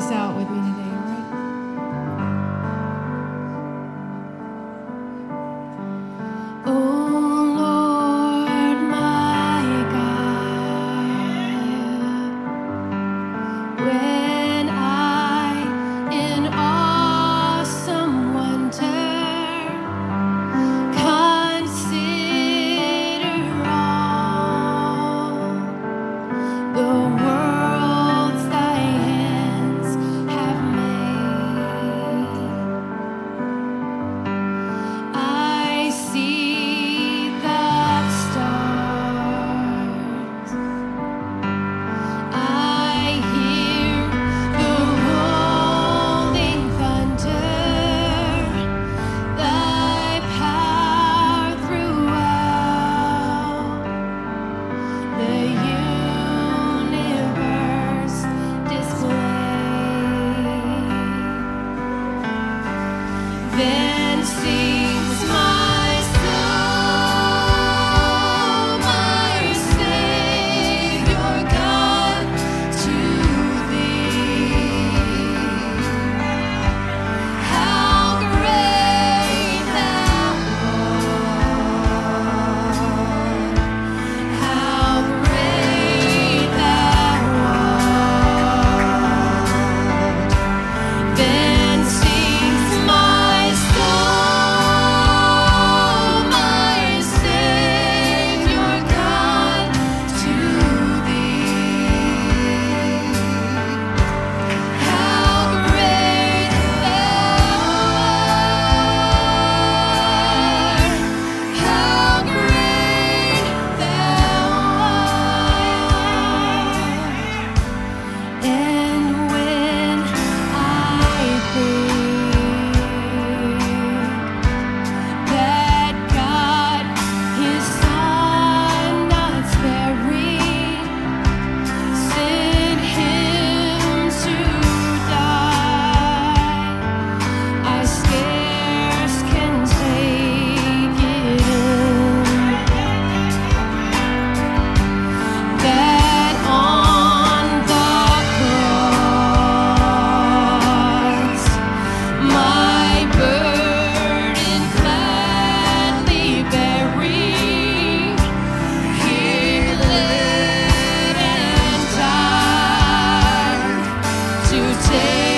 this out with me take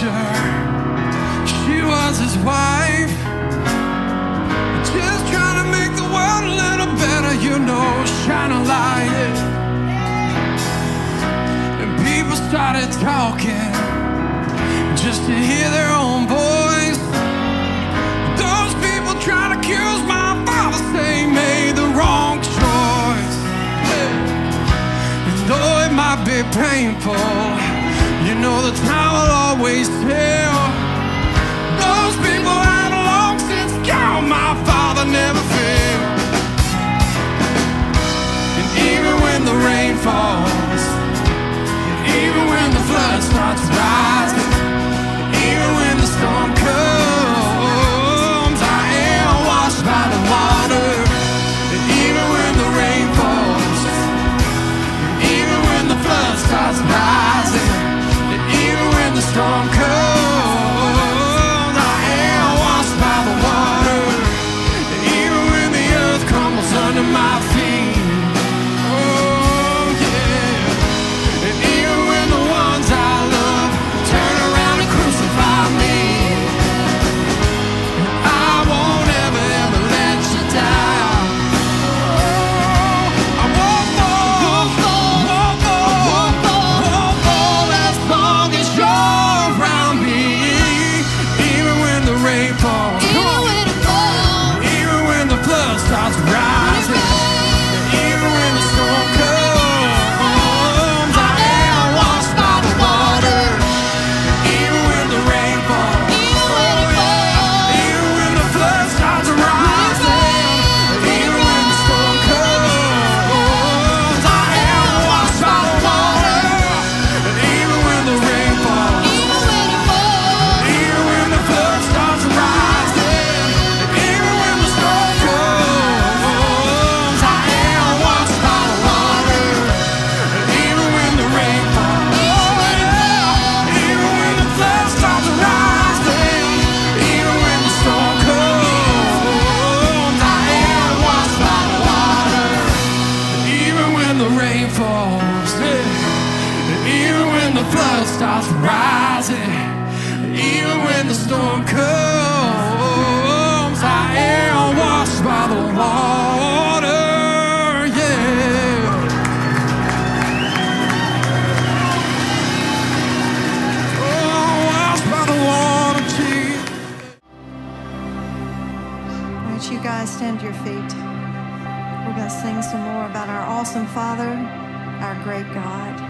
picture. She was his wife. Just trying to make the world a little better, you know, shine a light. And people started talking just to hear their own voice. Those people trying to accuse my father, they made the wrong choice. And though it might be painful, you know the time. your feet. We're going to sing some more about our awesome Father, our great God.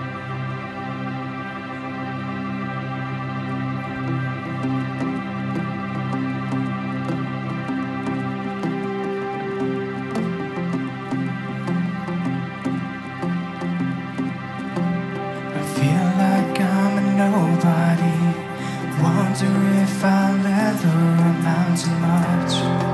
wonder if I'll ever amount to much.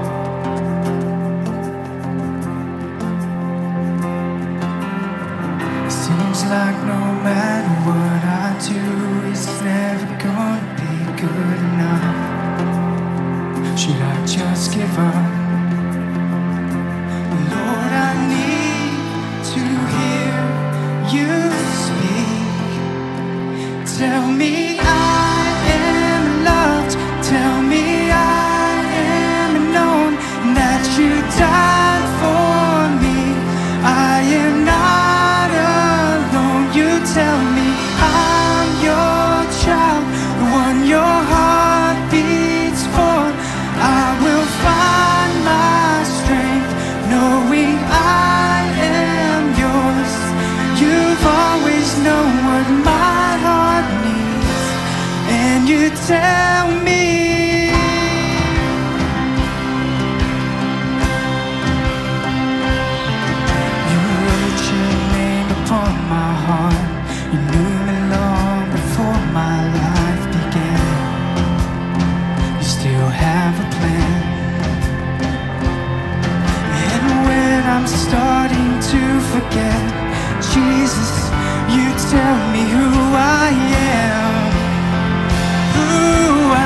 tell me. You wrote your name upon my heart. You knew me long before my life began. You still have a plan. And when I'm starting to forget Jesus, you tell me who I am. Who